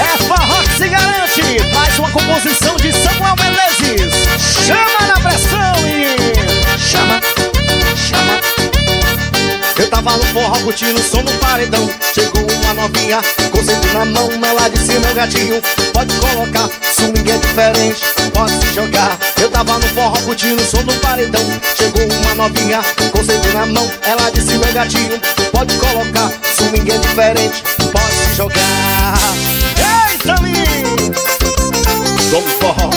É forró que se garante. Mais uma composição de Samuel Menezes. Chama na pressão, menino. Chama, chama. Eu tava no forró curtindo som no paredão Chegou uma novinha com CD na mão Ela disse meu gatinho, pode colocar Swing é diferente, pode se jogar Eu tava no forró curtindo som no paredão Chegou uma novinha com CD na mão Ela disse meu gatinho, pode colocar Swing é diferente, pode se jogar! Som forró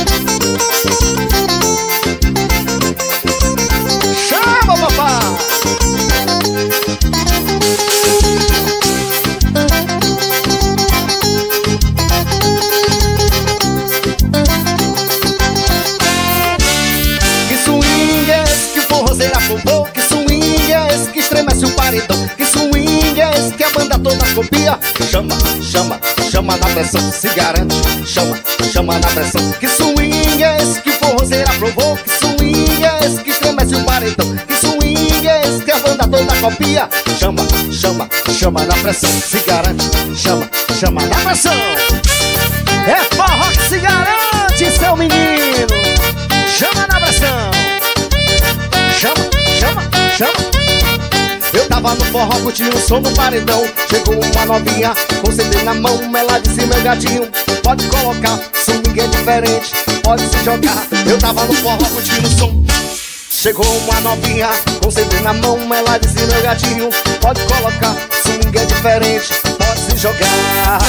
Chama, papai! Que swing é esse que o forrozeiro afobou? Que swing é esse que estremece o paredão? Que swing é esse que a banda toda copia? Chama, chama, chama na pressão, se garante Chama, chama na pressão Que swing é esse que o forrozeiro aprovou? Que swing é esse que estremece o paredão? Que swing é esse que a banda toda copia? Chama, chama, chama na pressão, se garante Chama, chama na pressão É tava no forró curtindo o som no paredão. Chegou uma novinha com CD na mão Ela disse meu gatinho, pode colocar Swing é diferente, pode se jogar. Eu tava no forró curtindo o som. Chegou uma novinha com CD na mão Ela disse meu gatinho, pode colocar Swing é diferente, pode se jogar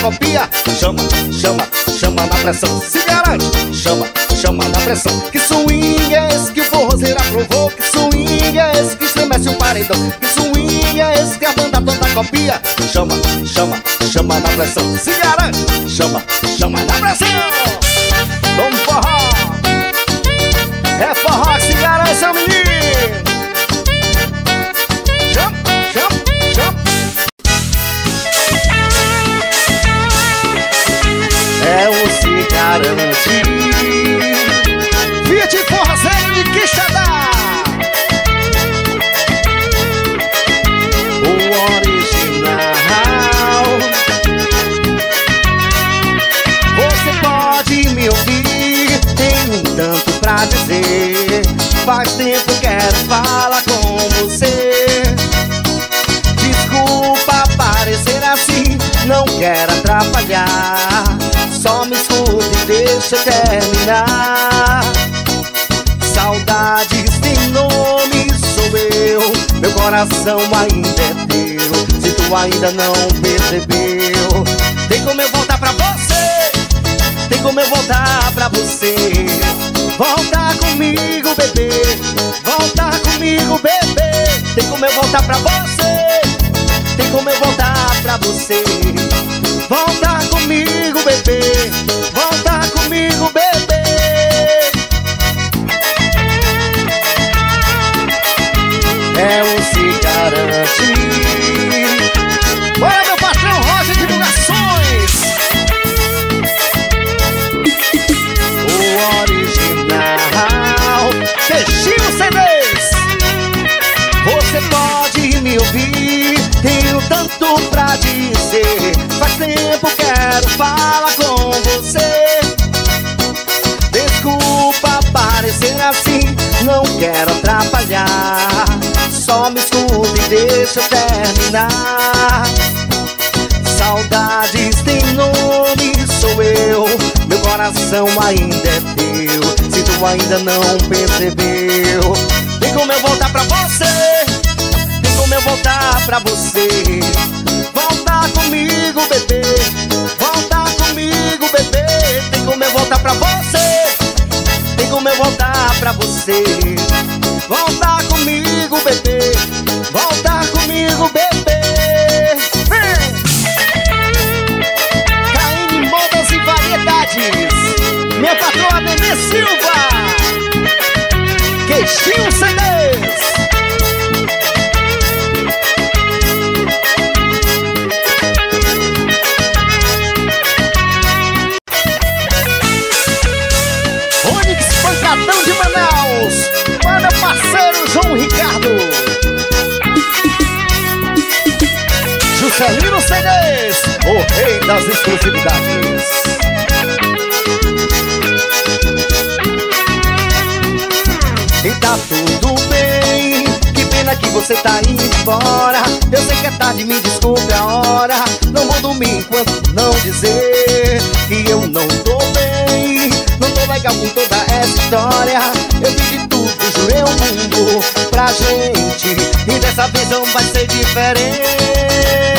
copia? Chama, chama, chama na pressão, se garante Chama, chama na pressão Que swing é esse que o forrozeiro aprovou? Que swing é esse que estremece o paredão? Que swing é esse que a banda toda copia? Chama, chama, chama na pressão, se garante Chama, chama na pressão deixa terminar. Saudades tem nome, sou eu. Meu coração ainda é teu. Se tu ainda não percebeu, tem como eu voltar pra você. Tem como eu voltar pra você. Volta comigo, bebê. Volta comigo, bebê. Tem como eu voltar pra você. Tem como eu voltar pra você. Volta comigo, bebê. Volta comigo, bebê. É um se garante. Bora, meu patrão Roger Divulgações. O original. Peixinho CDs. Você pode me ouvir, tenho tanto pra dizer. Faz tempo quero falar com quero atrapalhar. Só me escuta e deixa eu terminar. Saudades tem nome, sou eu. Meu coração ainda é teu. Se tu ainda não percebeu, tem como eu voltar pra você. Tem como eu voltar pra você. Volta comigo, bebê. Volta comigo, bebê. Tem como eu voltar pra você. Tem como eu voltar pra você. Volta comigo, bebê. Volta comigo, bebê. Vem! Caíme modas e variedades. Silva Queixinho CDs das exclusividades. E tá tudo bem Que pena que você tá indo embora Eu sei que é tarde, me desculpe a hora. Não vou dormir enquanto não dizer Que eu não tô bem. Não tô legal com toda essa história. Eu fiz de tudo, jurei o mundo pra gente. E dessa vez não vai ser diferente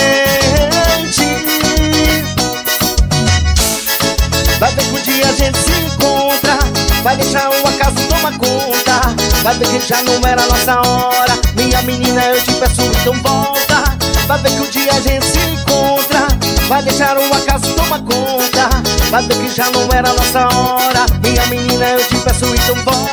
a gente se encontra. Vai deixar o acaso tomar conta. Vai ver que já não era nossa hora. Minha menina, eu te peço, então volta. Vai ver que um dia a gente se encontra. Vai deixar o acaso tomar conta. Vai ver que já não era nossa hora. Minha menina, eu te peço, então volta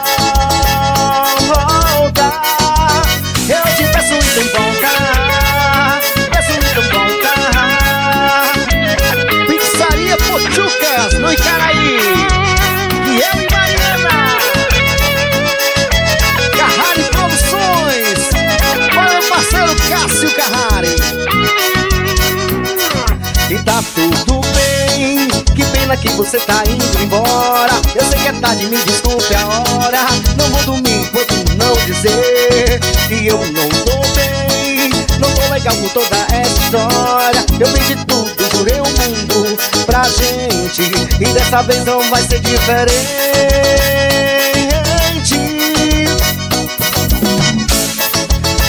Pena que você tá indo embora. Eu sei que é tarde, me desculpe a hora. Não vou dormir enquanto não dizer Que eu não tô bem. Não tô legal com toda essa história. Eu de tudo, jurei o mundo pra gente. E dessa vez não vai ser diferente.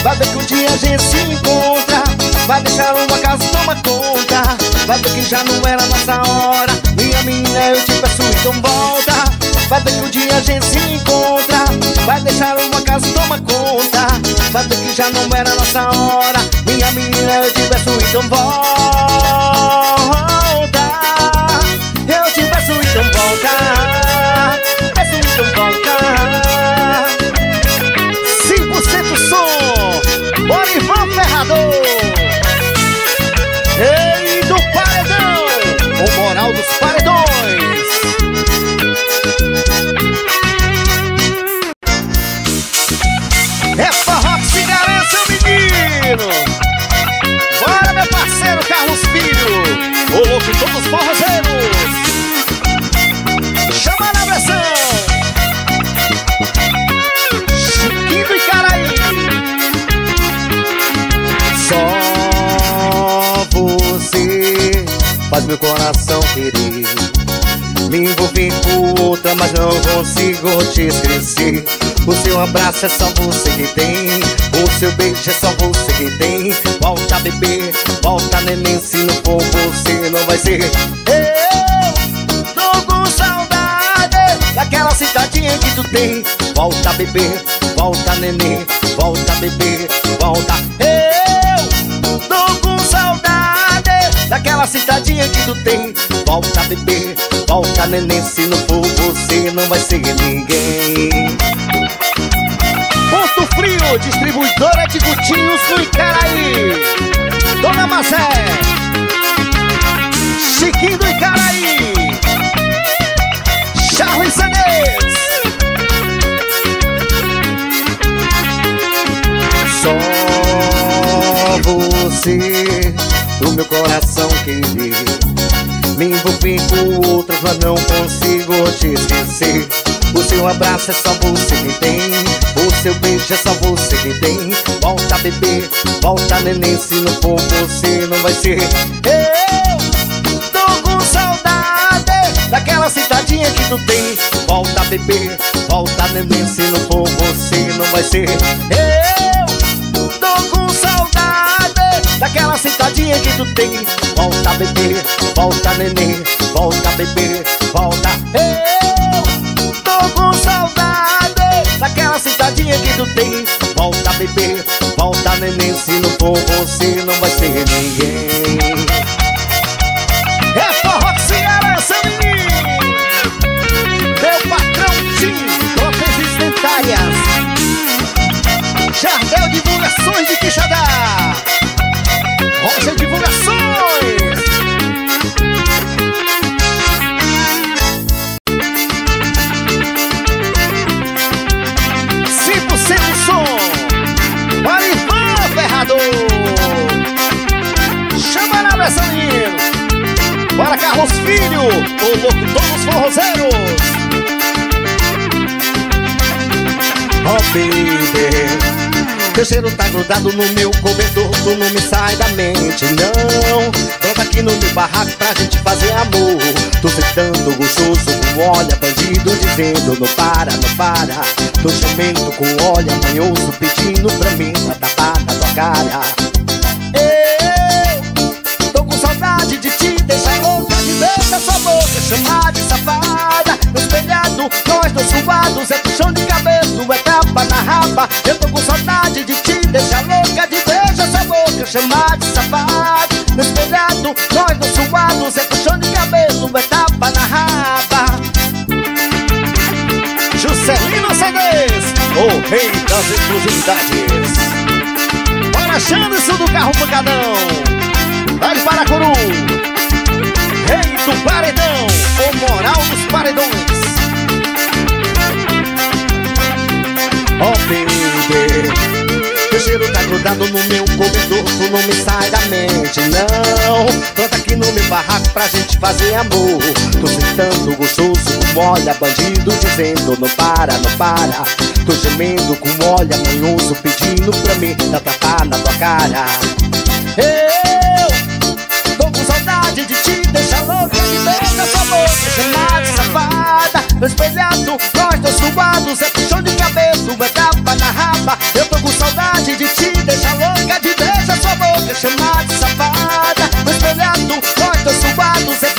Vai ver que um dia a gente se encontra. Vai deixar uma casa tomar conta. Vai ver que já não era nossa hora Minha menina, eu te peço, então volta. Vai ver que um dia a gente se encontra. Vai deixar uma casa tomar conta. Vai ver que já não era nossa hora. Minha menina, eu te peço, então volta. Eu te peço, então volta. Peço, então volta. 100% som. Borivan Ferrador Moral dos meu coração querer Me envolver com outra, mas não consigo te esquecer. O seu abraço é só você que tem. O seu beijo é só você que tem. Volta bebê, volta neném Se não for você não vai ser. Eu tô com saudade Daquela cidadinha que tu tem. Volta bebê, volta neném Volta bebê, volta Daquela cidadinha que tu tem Volta bebê, volta neném Se não for você não vai ser ninguém. Ponto Frio, distribuidora de gutinhos no Icaraí Dona Mazé. Chiquinho do Icaraí Charles Sanês Só você do meu coração querer Me envolvi com outras, mas não consigo te esquecer. O seu abraço é só você que tem O seu beijo é só você que tem. Volta bebê, volta neném Se não for você não vai ser. Eu tô com saudade Daquela citadinha que tu tem. Volta bebê, volta neném Se não for você não vai ser. Eu Daquela sentadinha que tu tem Volta bebê, volta neném Volta bebê, volta. Eu tô com saudade. Daquela sentadinha que tu tem Volta bebê, volta neném Se não for você não vai ser ninguém. É forró que se essa É o patrão Tim, trocas instantáneas Jardel Divulgações de Quixadá. Rocha Divulgações. Por cento som Ivan Ferrador. Chama na versão Para Carlos Filho O locutor dos forrozeiros Oh baby teu cheiro tá grudado no meu cobertor Tu não me sai da mente, não. Brota aqui no meu barraco pra gente fazer amor. Tô sentando gostoso com olha bandido Dizendo não para, não para. Tô gemendo com olha manhoso Pedindo pra mim pra tapar na tua cara. Eu tô com saudade de te deixar louca. De deixar sua boca chamar de safada Espelhado, nós dois suados É puxão de cabelo, é tapa na raba Eu tô com saudade de te deixar louca De beijar essa boca, chamar de safado. No espelhado, nós dois suados É puxão de cabelo, é tapa na raba Juscelino CDs, o rei das exclusividades. Para Janderson do Carro Pancadão. Vai para Coru. Rei do Paredão, o moral dos paredões Oh baby Teu cheiro tá grudado no meu cobertor Tu não me sai da mente, não. Planta aqui no meu barraco pra gente fazer amor. Tô sentando gostoso com olha bandido Dizendo não para, não para. Tô gemendo com olha manhoso Pedindo pra mim dar tapa na tua cara. Eu tô com saudade de te deixar louca De beijar sua boca, chamar de No espelhado, nós dois suados É puxão de cabelo, é tapa na raba Eu tô com saudade de te deixar louca De beijar sua boca, chamar de safada. No espelhado, nós dois suados É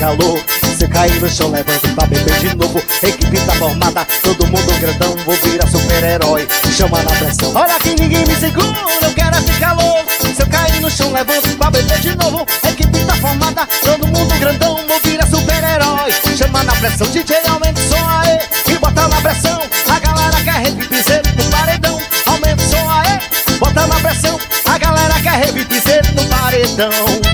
Se eu cair no chão, levanto pra beber de novo. Equipe tá formada, todo mundo grandão Vou virar super-herói, chama na pressão. Olha que ninguém me segura, eu quero é ficar louco Se eu cair no chão, levanto pra beber de novo. Equipe tá formada, todo mundo grandão Vou virar super-herói, chama na pressão DJ aumenta o som aê, e bota na pressão A galera quer repipizeiro no paredão. Aumenta o som aê, bota na pressão A galera quer repipizeiro no paredão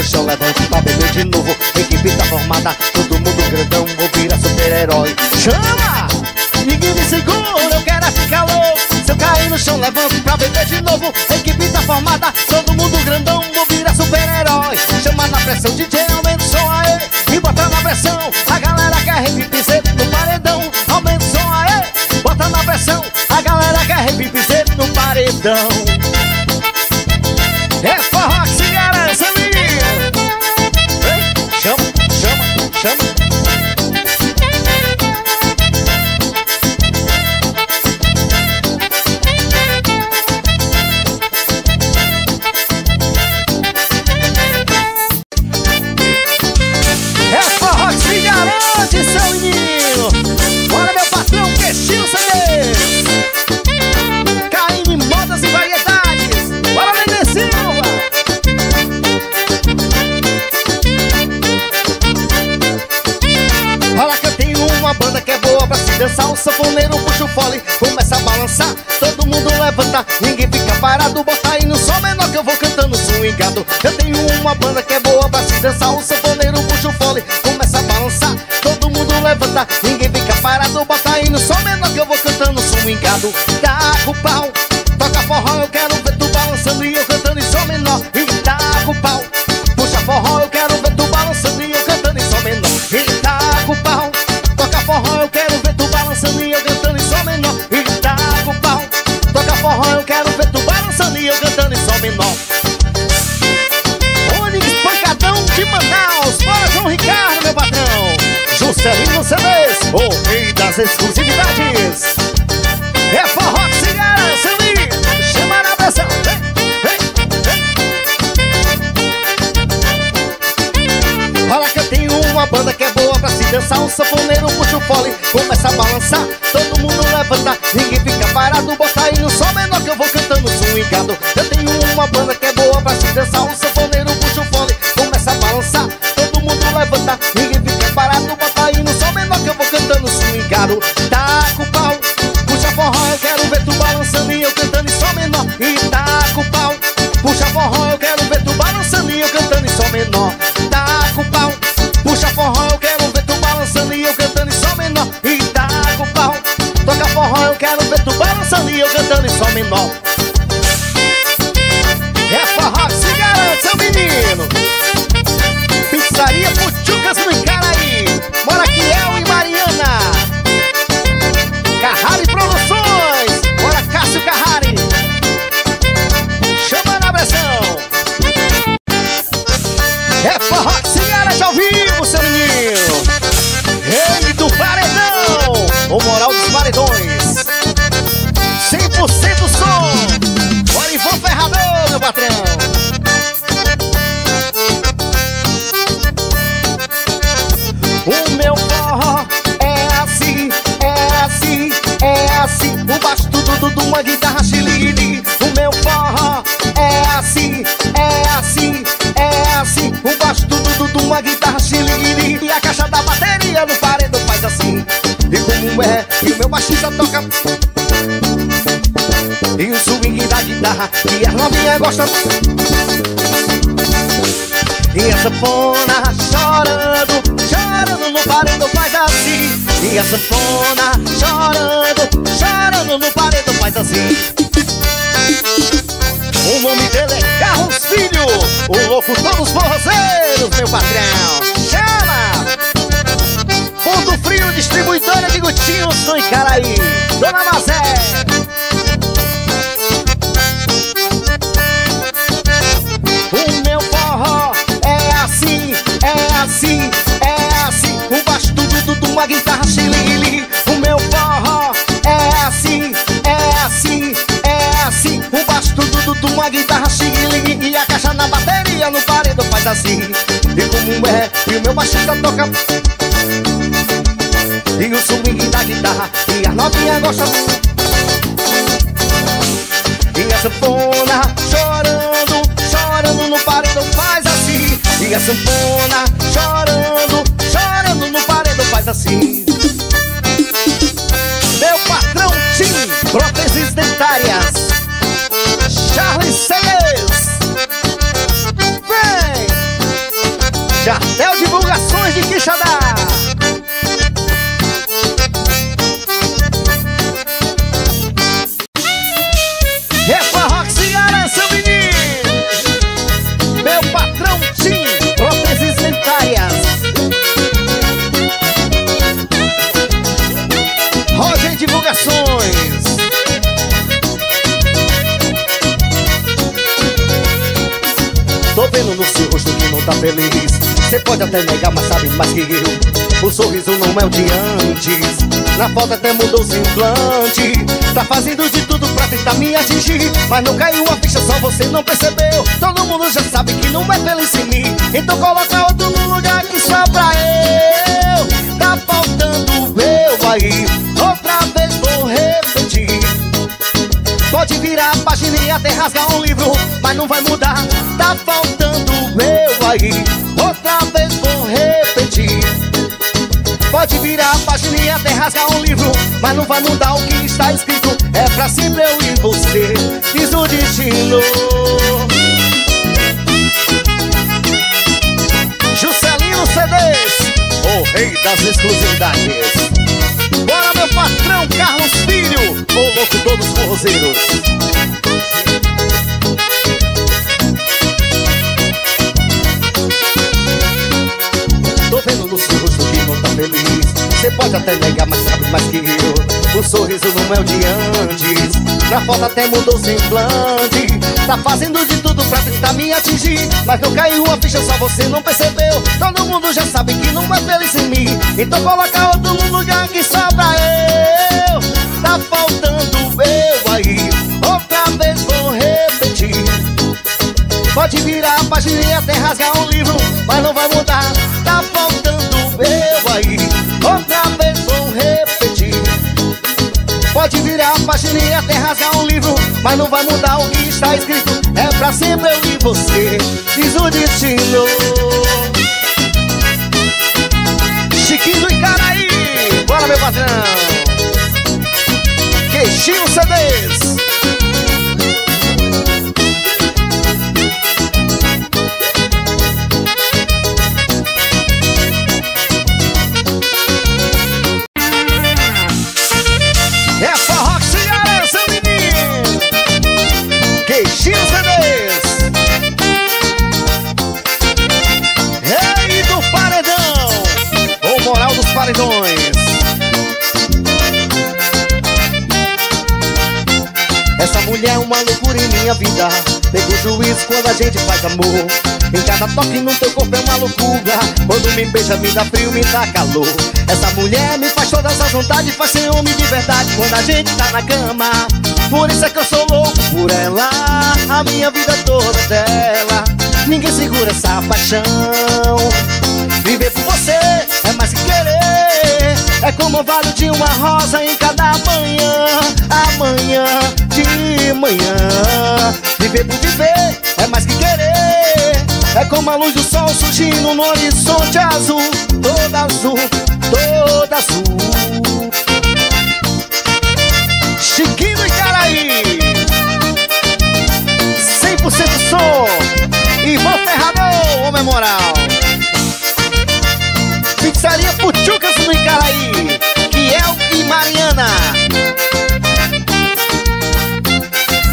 no chão, levanto pra beber de novo. Equipe tá formada, todo mundo grandão Vou virar super-herói. Chama! Ninguém me segura, eu quero é ficar louco Se eu cair no chão, levanto pra beber de novo. Equipe tá formada, todo mundo grandão Vou virar super-herói. Chama na pressão, DJ ninguém fica parado Bota aí no som menor que eu vou cantando swingado. Eu tenho uma banda que é boa pra se dançar O sanfoneiro puxa o fole, começa a balançar Todo mundo levanta, Ninguém fica parado, bota aí no som menor que eu vou cantando swingado. Taca o pau, toca forró, eu quero Juscelino CDs, o rei das exclusividades. É forró que se garante, se chama na pressão. Vem, vem, vem. Olha que eu tenho uma banda que é boa pra se dançar. Um sanfoneiro puxa o fole, começa a balançar. Todo mundo levanta, ninguém fica parado. Bota aí no som menor que eu vou cantando swingado. Eu tenho uma banda que é boa pra se dançar. Um sanfoneiro menor. Taca o pau, puxa forró, eu quero ver tu balançando e eu cantando em sol menor. E taca o pau, toca forró, eu quero ver tu balançando e eu cantando em sol menor gostam e a sanfona chorando, chorando no paredão faz assim. E a sanfona chorando, chorando no paredão faz assim. O nome dele é Carlos Filho O louco todos forrozeiros, meu patrão. Chama! Ponto Frio, distribuidora de Gutinhos do Icaraí. Dona Mazé assim, é assim. O baixo tudo de uma guitarra xilili O meu forró é assim, é assim, é assim. O baixo tudo de uma guitarra xilili E a caixa na bateria no paredão faz assim. E como é, e o meu baixista toca. E o swing da guitarra e a novinha gosta. E a sanfona A sanfona chorando, chorando no paredão faz assim. Meu patrão Tim, próteses dentárias Charles Celes Vem! Jartel Divulgações de Quixadá tá feliz. Pode até negar, mas sabe mais que eu. O sorriso não é o de antes. Na foto até mudou o implante Tá fazendo de tudo pra tentar me atingir. Mas não caiu a ficha, só você não percebeu. Todo mundo já sabe que não é feliz em mim. Então coloca outro lugar que só pra eu. Tá faltando eu aí. Outra vez vou repetir. Pode virar a página e até rasgar um livro Mas não vai mudar, tá faltando até rasgar um livro Mas não vai mudar o que está escrito É pra sempre eu e você Diz o destino Juscelino CDs O rei das exclusividades. Bora, meu patrão Carlos Filho, o louco dos forrozeiros. Você pode até negar, mas sabe mais que eu. O sorriso não é o de antes. Na foto até mudou o semblante. Tá fazendo de tudo pra tentar me atingir. Mas não caiu a ficha, só você não percebeu. Todo mundo já sabe que não é feliz em mim. Então coloca outro no lugar que sobra eu. Tá faltando eu aí. Outra vez vou repetir. Pode virar a página e até rasgar um livro virar a página e até rasgar um livro Mas não vai mudar o que está escrito. É pra sempre eu e você Diz o destino. Chiquinho do Icaraí Bora meu patrão. Queixinho CDs minha vida. Pego juízo quando a gente faz amor. Em cada toque no teu corpo é uma loucura. Quando me beija me dá frio, me dá calor. Essa mulher me faz todas as vontades Faz ser homem de verdade quando a gente tá na cama. Por isso é que eu sou louco por ela. A minha vida toda é dela. Ninguém segura essa paixão. Viver por você é mais que querer É como o vale de uma rosa em cada manhã Amanhã de manhã. Viver por viver é mais que querer. É como a luz do sol surgindo no horizonte azul Toda azul, toda azul. Chiquinho e Caraí 100% som Ivan Ferrador, homem moral. Pizzaria Puchucas no Icaraí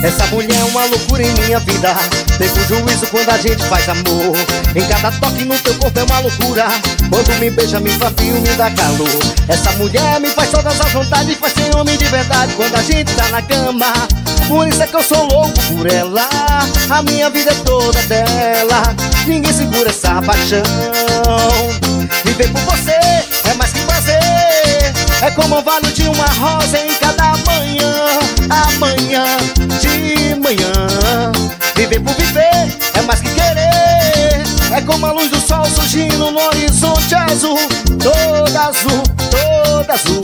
Essa mulher é uma loucura em minha vida. Pego juízo quando a gente faz amor. Em cada toque no teu corpo é uma loucura. Quando me beija, me frio, me dá calor. Essa mulher me faz todas as vontades Faz ser homem de verdade quando a gente tá na cama. Por isso é que eu sou louco por ela. A minha vida é toda dela. Ninguém segura essa paixão. Viver por você É como o vale de uma rosa em cada manhã Amanhã de manhã. Viver por viver é mais que querer. É como a luz do sol surgindo no horizonte azul Toda azul, toda azul.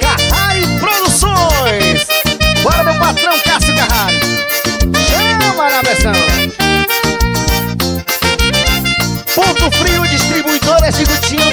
Carrari Produções. Bora meu patrão Cássio Carrari Chama na pressão Ponto Frio Distribuidora Chigutinho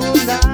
Tonight